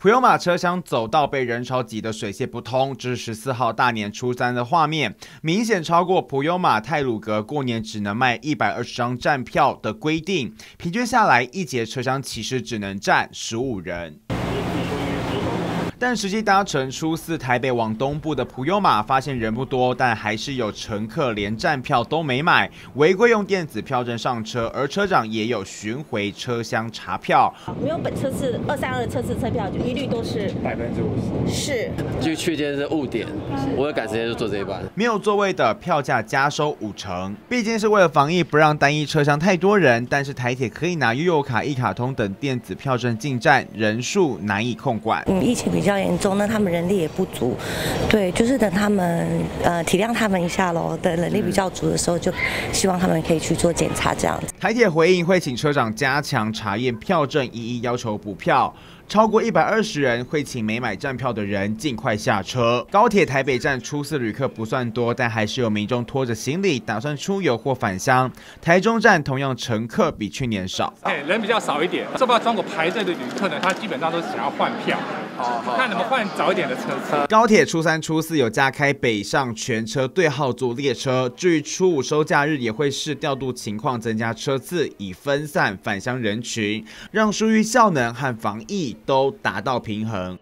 普悠玛车厢走道被人潮挤得水泄不通，这是十四号大年初三的画面，明显超过普悠玛泰鲁格过年只能卖一百二十张站票的规定，平均下来一节车厢其实只能站十五人。但实际搭乘初四台北往东部的普悠玛，发现人不多，但还是有乘客连站票都没买，违规用电子票证上车，而车长也有巡回车厢查票。没有本车次二三二车次车票，就一律都是百分之五十。是，就去天是误点，我要赶时间就坐这一班。没有座位的票价加收五成，毕竟是为了防疫，不让单一车厢太多人。但是台铁可以拿悠游卡、一卡通等电子票证进站，人数难以控管。嗯，疫情比较。比较严重，那他们人力也不足，对，就是等他们呃体谅他们一下喽。等人力比较足的时候，就希望他们可以去做检查这样子。台铁回应会请车长加强查验票证，一一要求补票。超过一百二十人会请没买站票的人尽快下车。高铁台北站初次旅客不算多，但还是有民众拖着行李打算出游或返乡。台中站同样乘客比去年少，哎，人比较少一点。这包装过排队的旅客呢，他基本上都想要换票。看能不能换早一点的车次。高铁初三、初四有加开北上全车对号座列车，至于初五收假日也会视调度情况增加车次，以分散返乡人群，让疏于效能和防疫都达到平衡。